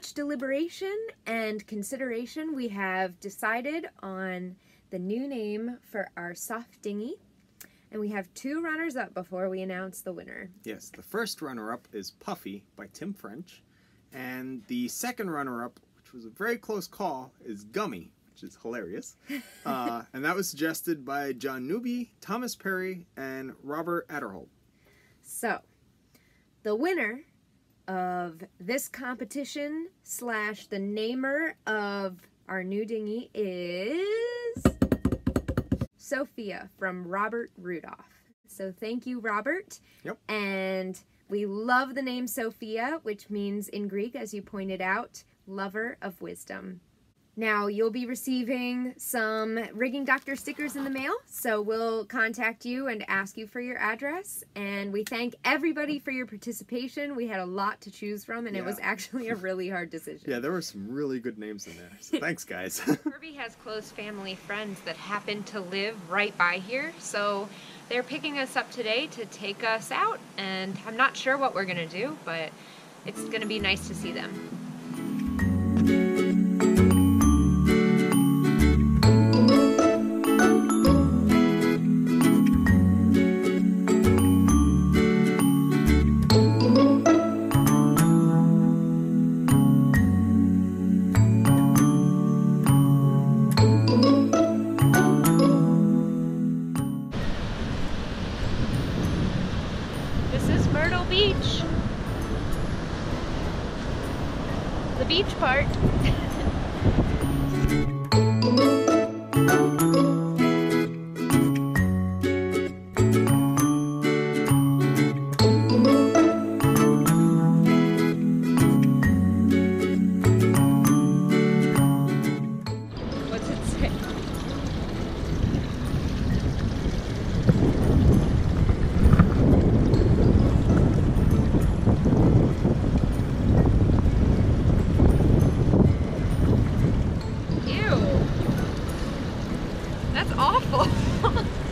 much deliberation and consideration, we have decided on the new name for our soft dinghy. And we have two runners up before we announce the winner. Yes, the first runner up is Puffy by Tim French. And the second runner up, which was a very close call, is Gummy, which is hilarious. uh, and that was suggested by John Newby, Thomas Perry, and Robert Adderholt. So, the winner of this competition slash the namer of our new dinghy is Sophia from Robert Rudolph. So thank you, Robert. Yep. And we love the name Sophia, which means in Greek, as you pointed out, lover of wisdom. Now, you'll be receiving some Rigging Doctor stickers in the mail, so we'll contact you and ask you for your address. And we thank everybody for your participation. We had a lot to choose from, and it was actually a really hard decision. Yeah, there were some really good names in there. So thanks, guys. Herby has close family friends that happen to live right by here, so they're picking us up today to take us out, and I'm not sure what we're gonna do, but it's gonna be nice to see them. That's awful.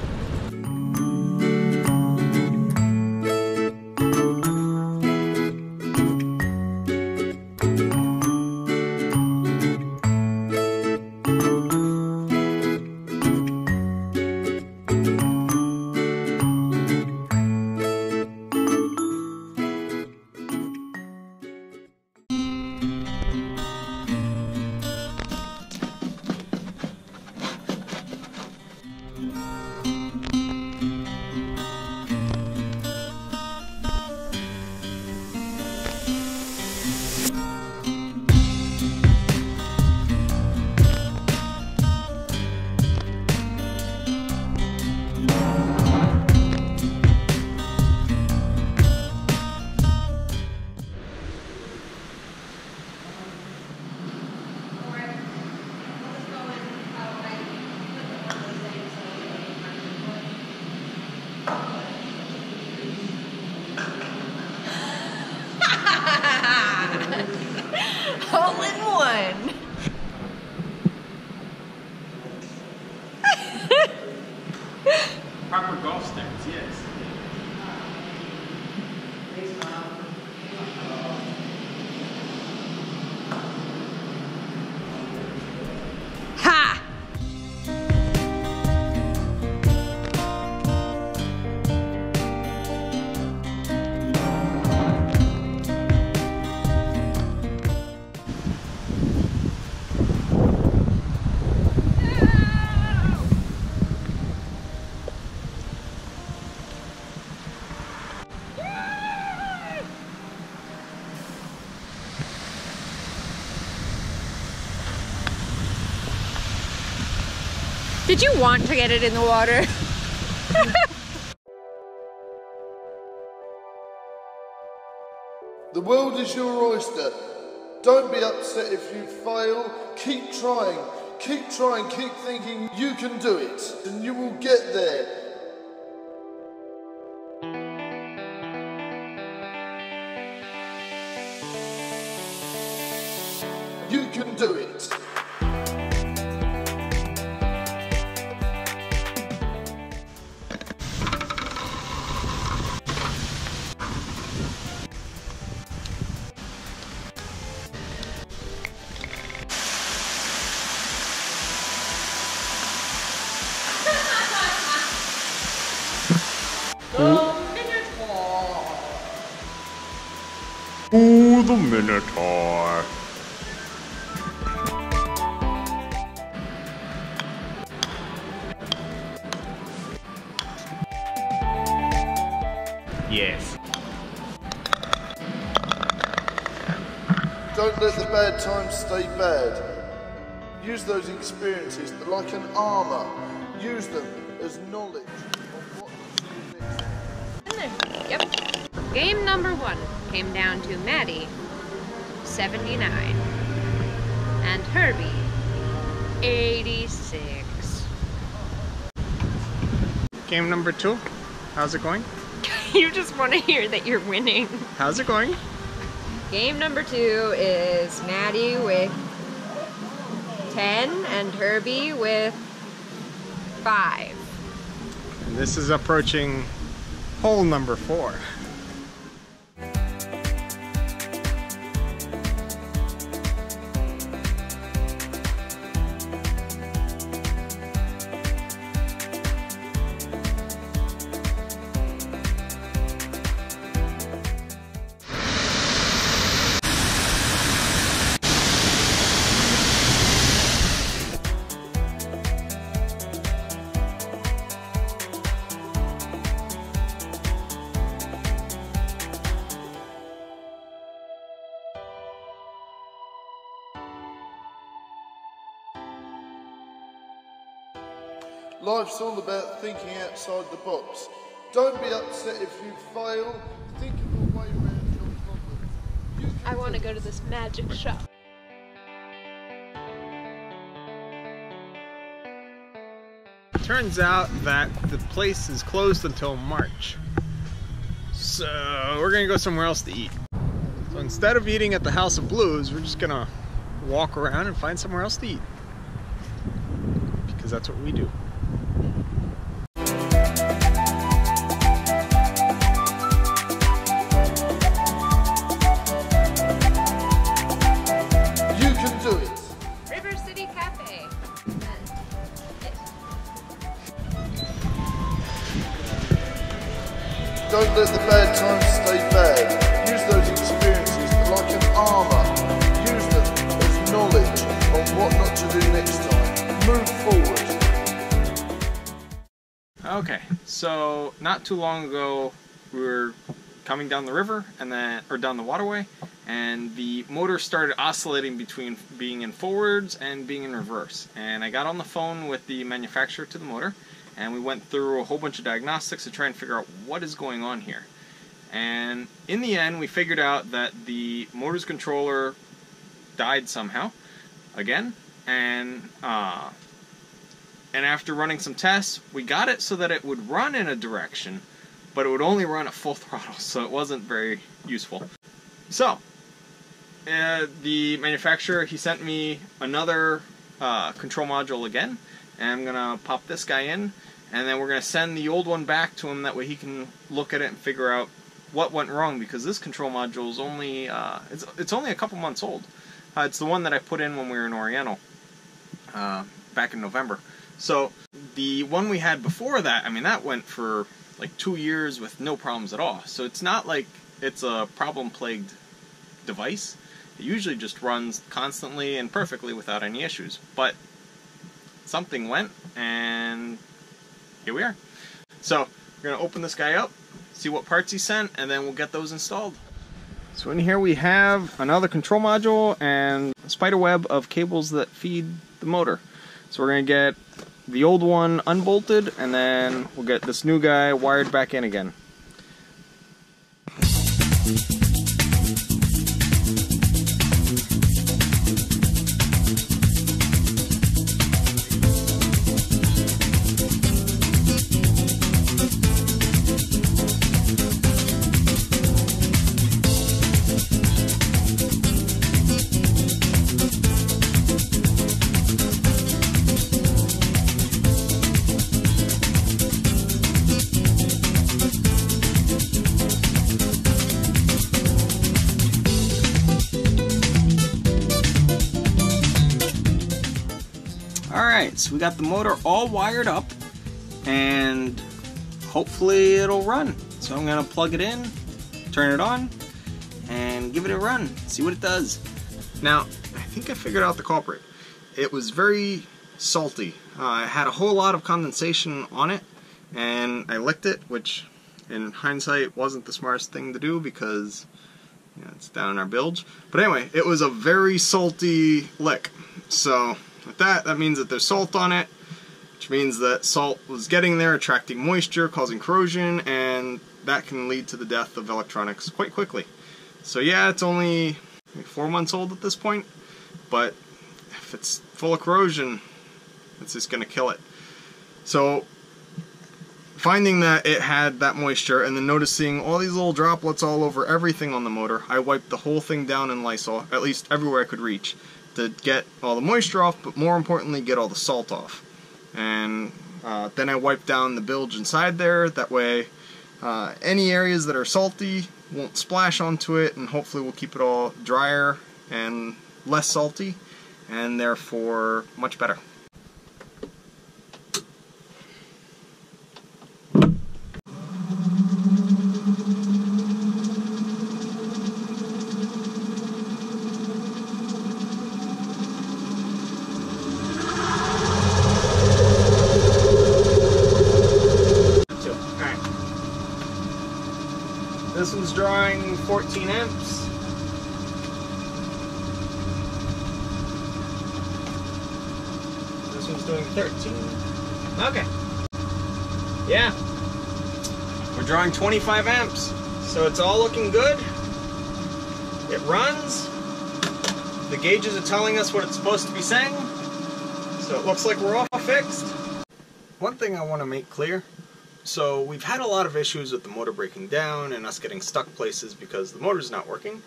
Did you want to get it in the water? The world is your oyster. Don't be upset if you fail. Keep trying. Keep trying. Keep thinking you can do it. And you will get there. Minotaur. Yes. Don't let the bad times stay bad. Use those experiences like an armour. Use them as knowledge of what to do next. Yep. Game number one came down to Maddie, 79, and Herby, 86. Game number two. How's it going? you just want to hear that you're winning. How's it going? Game number two is Maddie with 10 and Herby with 5. And this is approaching hole number four. Life's all about thinking outside the box. Don't be upset if you fail. Think of a way around your problems. You I want to go to this magic shop. Turns out that the place is closed until March. So we're gonna go somewhere else to eat. So instead of eating at the House of Blues, we're just gonna walk around and find somewhere else to eat. Because that's what we do. Okay, so not too long ago, we were coming down the river and then, or down the waterway, and the motor started oscillating between being in forwards and being in reverse. And I got on the phone with the manufacturer to the motor, and we went through a whole bunch of diagnostics to try and figure out what is going on here. And in the end, we figured out that the motor's controller died somehow, again, and uh, and after running some tests, we got it so that it would run in a direction, but it would only run at full throttle, so it wasn't very useful. So, uh, the manufacturer he sent me another uh, control module again, and I'm gonna pop this guy in, and then we're gonna send the old one back to him. That way he can look at it and figure out what went wrong because this control module is only uh, it's it's only a couple months old. Uh, it's the one that I put in when we were in Oriental uh, back in November. So the one we had before that, I mean, that went for like two years with no problems at all. So it's not like it's a problem-plagued device. It usually just runs constantly and perfectly without any issues. But something went, and here we are. So we're gonna open this guy up, see what parts he sent, and then we'll get those installed. So in here we have another control module and a spider web of cables that feed the motor. So we're gonna get the old one unbolted and then we'll get this new guy wired back in again. We got the motor all wired up and hopefully it'll run. So I'm gonna plug it in, turn it on, and give it a run, see what it does. Now, I think I figured out the culprit. It was very salty. Uh, had a whole lot of condensation on it, and I licked it, which in hindsight wasn't the smartest thing to do because know, it's down in our bilge. But anyway, it was a very salty lick. So with that, that means that there's salt on it, which means that salt was getting there, attracting moisture, causing corrosion, and that can lead to the death of electronics quite quickly. So yeah, it's only four months old at this point, but if it's full of corrosion, it's just going to kill it. So finding that it had that moisture and then noticing all these little droplets all over everything on the motor, I wiped the whole thing down in Lysol, at least everywhere I could reach, to get all the moisture off, but more importantly, get all the salt off. And uh, then I wipe down the bilge inside there, that way uh, any areas that are salty won't splash onto it, and hopefully we'll keep it all drier and less salty, and therefore much better. This one's drawing 14 amps. Doing 13. Okay. Yeah. We're drawing 25 amps. So it's all looking good. It runs. The gauges are telling us what it's supposed to be saying. So it looks like we're all fixed. One thing I want to make clear so we've had a lot of issues with the motor breaking down and us getting stuck places because the motor's not working.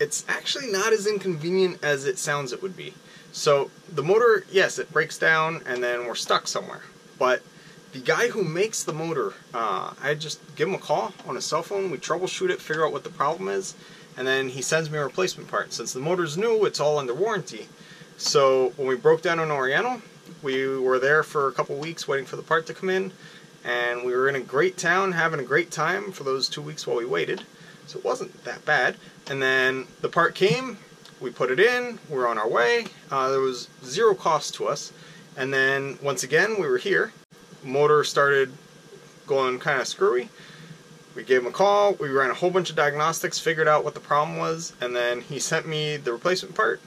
It's actually not as inconvenient as it sounds it would be. So the motor, yes, it breaks down and then we're stuck somewhere. But the guy who makes the motor, uh, I just give him a call on his cell phone, we troubleshoot it, figure out what the problem is, and then he sends me a replacement part. Since the motor's new, it's all under warranty. So when we broke down on Oriental, we were there for a couple weeks waiting for the part to come in and we were in a great town having a great time for those two weeks while we waited so it wasn't that bad and then the part came we put it in We're on our way. Uh, there was zero cost to us. And then once again we were here. Motor started going kind of screwy. We gave him a call we ran a whole bunch of diagnostics figured out what the problem was and then he sent me the replacement part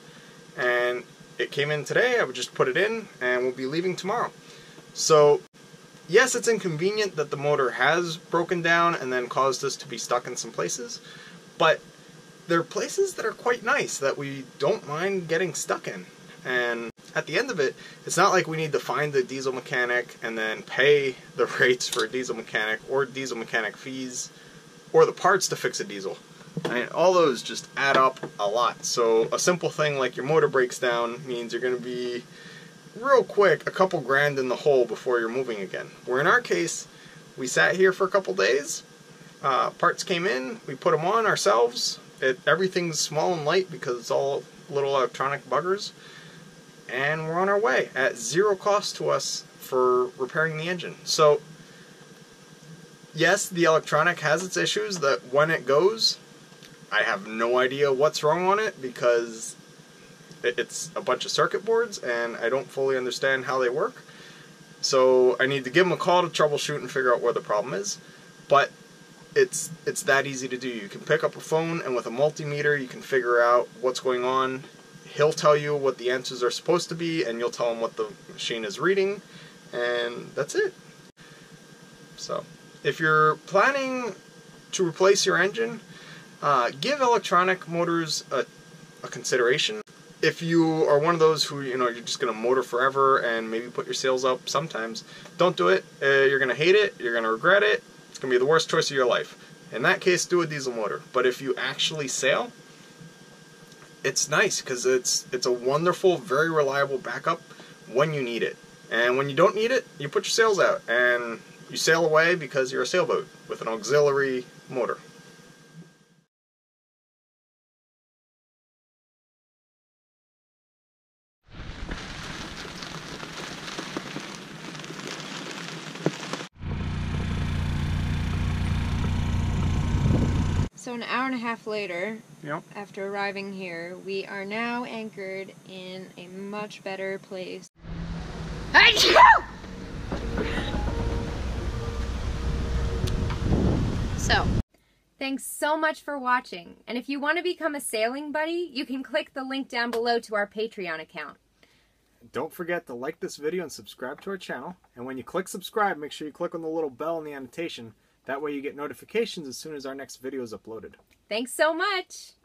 and it came in today. I would just put it in and we'll be leaving tomorrow. So yes, it's inconvenient that the motor has broken down and then caused us to be stuck in some places, but there are places that are quite nice that we don't mind getting stuck in. And at the end of it, it's not like we need to find the diesel mechanic and then pay the rates for a diesel mechanic or diesel mechanic fees or the parts to fix a diesel. I mean, all those just add up a lot. So a simple thing like your motor breaks down means you're going to be real quick a couple grand in the hole before you're moving again. Where in our case, we sat here for a couple days, uh, parts came in, we put them on ourselves. It, everything's small and light because it's all little electronic buggers, and we're on our way at zero cost to us for repairing the engine. So, yes, the electronic has its issues that when it goes, I have no idea what's wrong on it because it's a bunch of circuit boards and I don't fully understand how they work. So I need to give them a call to troubleshoot and figure out where the problem is. But it's it's that easy to do. You can pick up a phone and with a multimeter you can figure out what's going on. He'll tell you what the answers are supposed to be and you'll tell him what the machine is reading and that's it. So, if you're planning to replace your engine, uh, give electronic motors a, a consideration if you are one of those who you know you're just gonna motor forever and maybe put your sails up sometimes, don't do it. Uh, you're gonna hate it. You're gonna regret it. It's gonna be the worst choice of your life. In that case, do a diesel motor. But if you actually sail, it's nice because it's it's a wonderful, very reliable backup when you need it. And when you don't need it, you put your sails out and you sail away because you're a sailboat with an auxiliary motor. So an hour and a half later, Yep. after arriving here, we are now anchored in a much better place. So, thanks so much for watching. And if you want to become a sailing buddy, you can click the link down below to our Patreon account. Don't forget to like this video and subscribe to our channel. And when you click subscribe, make sure you click on the little bell in the annotation. That way you get notifications as soon as our next video is uploaded. Thanks so much!